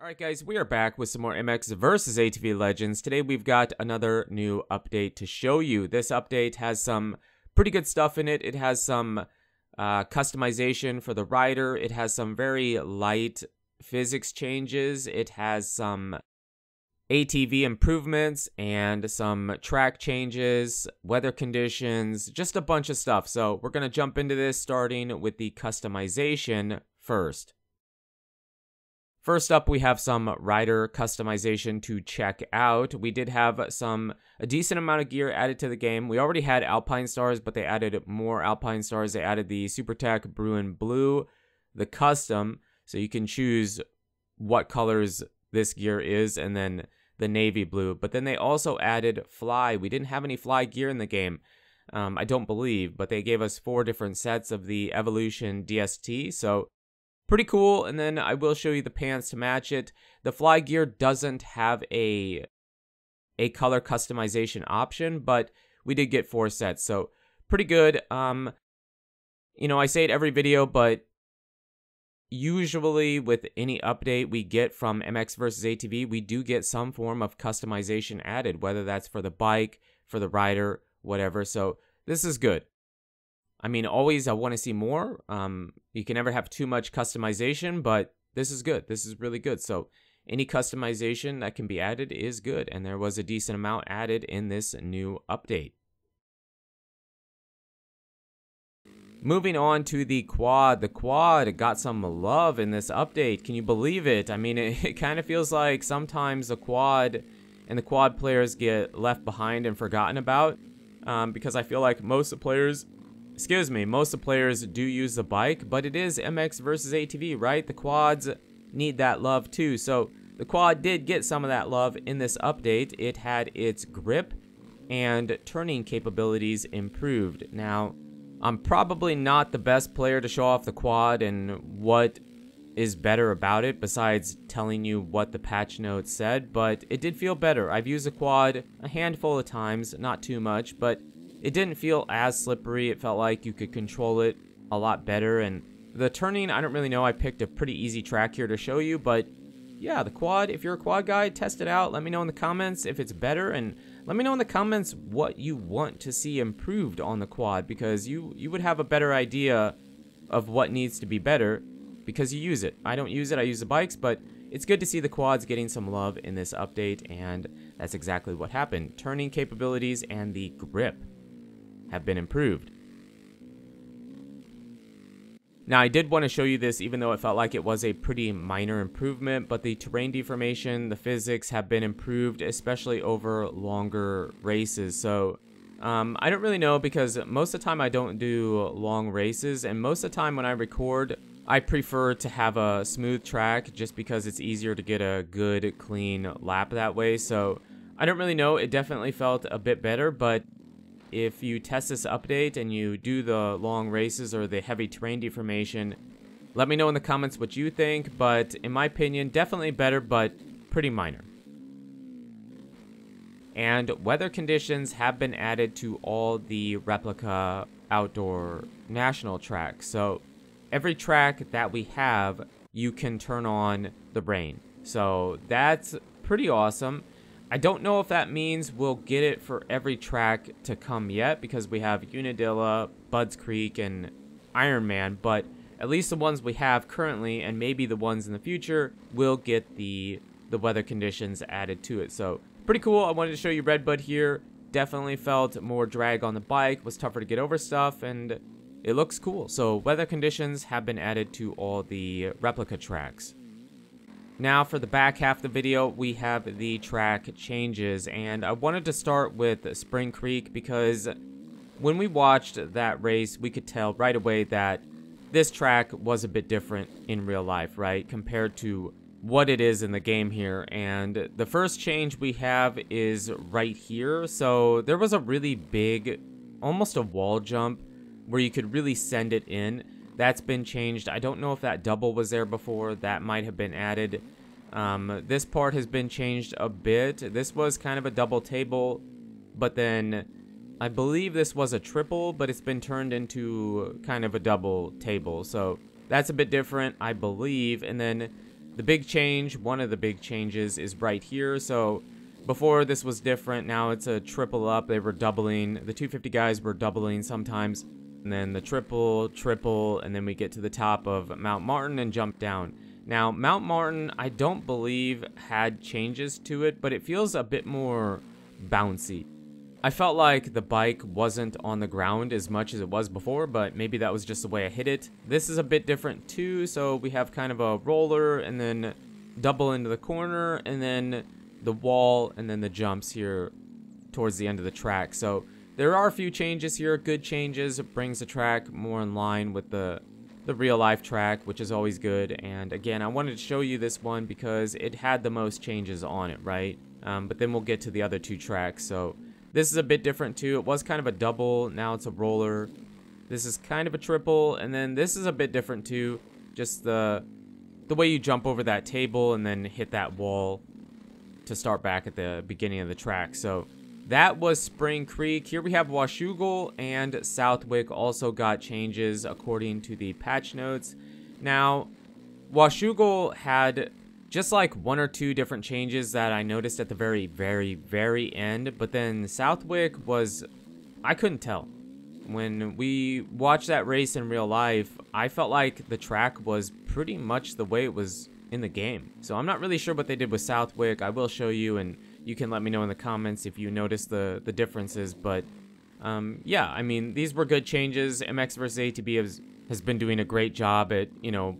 Alright guys, we are back with some more MX versus ATV Legends. Today we've got another new update to show you. This update has some pretty good stuff in it. It has some uh, customization for the rider. It has some very light physics changes. It has some ATV improvements and some track changes, weather conditions, just a bunch of stuff. So we're going to jump into this starting with the customization first. First up, we have some rider customization to check out. We did have some a decent amount of gear added to the game. We already had Alpinestars, but they added more Alpinestars. They added the Supertech, Bruin Blue, the custom, so you can choose what colors this gear is, and then the navy blue. But then they also added fly. We didn't have any fly gear in the game. Um, I don't believe, but they gave us four different sets of the Evolution DST. So pretty cool. And then I will show you the pants to match it. The fly gear doesn't have a a color customization option, but we did get four sets, so pretty good. Um, you know, I say it every video, but usually with any update we get from MX versus ATV, we do get some form of customization added, whether that's for the bike, for the rider, whatever. So this is good. I mean, always I want to see more. Um, you can never have too much customization, but this is good. This is really good. So any customization that can be added is good, and there was a decent amount added in this new update. Moving on to the quad. The quad got some love in this update. Can you believe it? I mean, it, it kind of feels like sometimes the quad and the quad players get left behind and forgotten about um, because I feel like most of the players excuse me, most of the players do use the bike, but it is MX versus ATV, right? The quads need that love too. So the quad did get some of that love in this update. It had its grip and turning capabilities improved. Now, I'm probably not the best player to show off the quad and what is better about it besides telling you what the patch notes said, but it did feel better. I've used the quad a handful of times, not too much, but it didn't feel as slippery. It felt like you could control it a lot better. And the turning, I don't really know. I picked a pretty easy track here to show you, but yeah, the quad, if you're a quad guy, test it out. Let me know in the comments if it's better and let me know in the comments what you want to see improved on the quad because you you would have a better idea of what needs to be better because you use it. I don't use it. I use the bikes, but it's good to see the quads getting some love in this update and that's exactly what happened. Turning capabilities and the grip have been improved. Now, I did want to show you this even though it felt like it was a pretty minor improvement, but the terrain deformation, the physics have been improved, especially over longer races. So, um, I don't really know because most of the time I don't do long races, and most of the time when I record, I prefer to have a smooth track just because it's easier to get a good, clean lap that way. So, I don't really know. It definitely felt a bit better, but if you test this update and you do the long races or the heavy terrain deformation, let me know in the comments what you think, but in my opinion, definitely better, but pretty minor. And weather conditions have been added to all the replica outdoor national tracks. So every track that we have, you can turn on the rain. So that's pretty awesome. I don't know if that means we'll get it for every track to come yet because we have Unadilla, Budds Creek, and Ironman, but at least the ones we have currently and maybe the ones in the future will get the the weather conditions added to it. So pretty cool. I wanted to show you Redbud here. Definitely felt more drag on the bike, was tougher to get over stuff, and it looks cool. So weather conditions have been added to all the replica tracks. Now for the back half of the video, we have the track changes, and I wanted to start with Spring Creek because when we watched that race, we could tell right away that this track was a bit different in real life, right, compared to what it is in the game here. And the first change we have is right here. So there was a really big, almost a wall jump where you could really send it in. That's been changed. I don't know if that double was there before. That might have been added. Um, this part has been changed a bit. This was kind of a double table, but then I believe this was a triple, but it's been turned into kind of a double table. So that's a bit different, I believe. And then the big change, one of the big changes is right here. So before this was different. Now it's a triple up. They were doubling. The 250 guys were doubling sometimes. And then the triple, triple, and then we get to the top of Mount Martin and jump down. Now, Mount Martin, I don't believe had changes to it, but it feels a bit more bouncy. I felt like the bike wasn't on the ground as much as it was before, but maybe that was just the way I hit it. This is a bit different too, so we have kind of a roller and then double into the corner and then the wall and then the jumps here towards the end of the track. So there are a few changes here, good changes. It brings the track more in line with the the real life track, which is always good. And again, I wanted to show you this one because it had the most changes on it, right? Um, but then we'll get to the other two tracks. So this is a bit different too. It was kind of a double, now it's a roller. This is kind of a triple, and then this is a bit different too. Just the the way you jump over that table and then hit that wall to start back at the beginning of the track. So that was Spring Creek. Here we have Washougal and Southwick also got changes according to the patch notes. Now, Washougal had just like one or two different changes that I noticed at the very, very, very end, but then Southwick was, I couldn't tell. When we watched that race in real life, I felt like the track was pretty much the way it was in the game. So I'm not really sure what they did with Southwick. I will show you, and you can let me know in the comments if you notice the, the differences. But um, yeah, I mean, these were good changes. MX versus ATV has, has been doing a great job at, you know,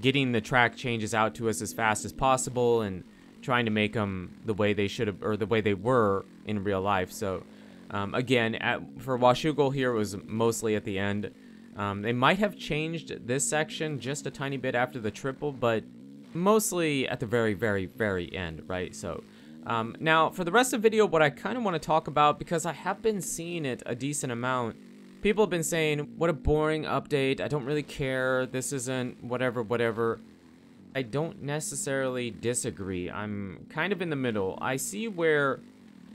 getting the track changes out to us as fast as possible and trying to make them the way they should have, or the way they were in real life. So um, again, at, for Washougal here, was mostly at the end. Um, they might have changed this section just a tiny bit after the triple, but mostly at the very, very, very end, right? So, um, now for the rest of the video, what I kind of want to talk about, because I have been seeing it a decent amount, people have been saying, what a boring update, I don't really care, this isn't whatever, whatever. I don't necessarily disagree. I'm kind of in the middle. I see where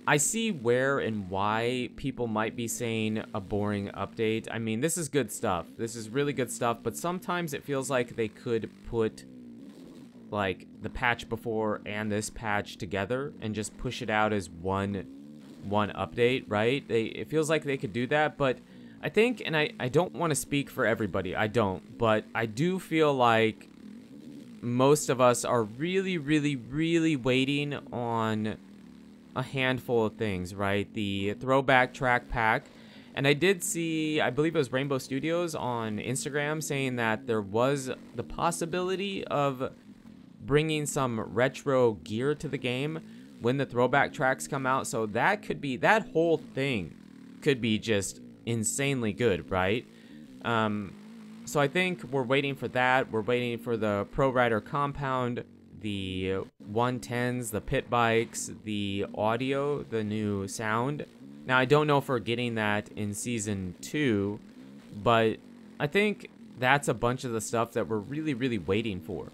I see where and why people might be saying a boring update. I mean, this is good stuff. This is really good stuff, but sometimes it feels like they could put like the patch before and this patch together and just push it out as one one update, right? They it feels like they could do that, but I think and I I don't want to speak for everybody. I don't, but I do feel like most of us are really really really waiting on a handful of things, right? The throwback track pack and I did see, I believe it was Rainbow Studios on Instagram saying that there was the possibility of bringing some retro gear to the game when the throwback tracks come out. So that could be that whole thing could be just insanely good, right? Um, so I think we're waiting for that. We're waiting for the Pro Rider compound, the 110s, the pit bikes, the audio, the new sound. Now I don't know if we're getting that in season two, but I think that's a bunch of the stuff that we're really, really waiting for.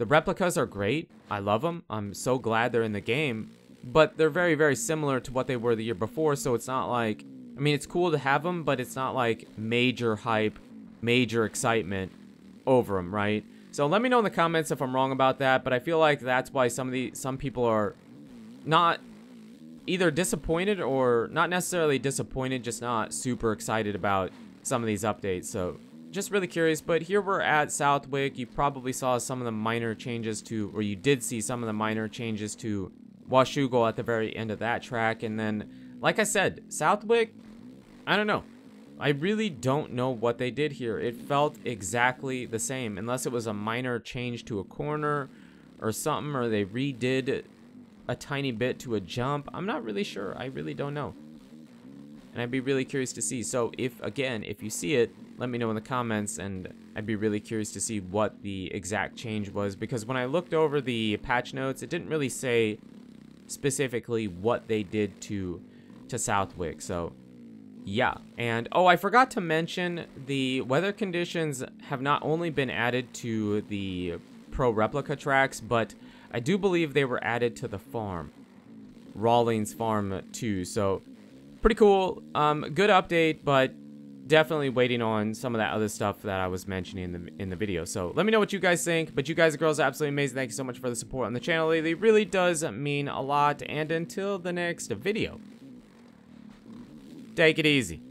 The replicas are great. I love them. I'm so glad they're in the game. But they're very, very similar to what they were the year before, so it's not like... I mean, it's cool to have them, but it's not like major hype, major excitement over them, right? So let me know in the comments if I'm wrong about that, but I feel like that's why some of the some people are not either disappointed or not necessarily disappointed, just not super excited about some of these updates. So just really curious, but here we're at Southwick. You probably saw some of the minor changes to, or you did see some of the minor changes to Washougal at the very end of that track. And then, like I said, Southwick, I don't know. I really don't know what they did here. It felt exactly the same, unless it was a minor change to a corner or something, or they redid a tiny bit to a jump. I'm not really sure. I really don't know. And I'd be really curious to see. So if, again, if you see it, let me know in the comments and I'd be really curious to see what the exact change was because when I looked over the patch notes, it didn't really say specifically what they did to to Southwick. So yeah, and oh, I forgot to mention the weather conditions have not only been added to the pro replica tracks, but I do believe they were added to the farm, Rawlings Farm too. So pretty cool. Um, good update, but definitely waiting on some of that other stuff that I was mentioning in the in the video. So let me know what you guys think. But you guys and girls are absolutely amazing. Thank you so much for the support on the channel lately. It really does mean a lot. And until the next video, take it easy.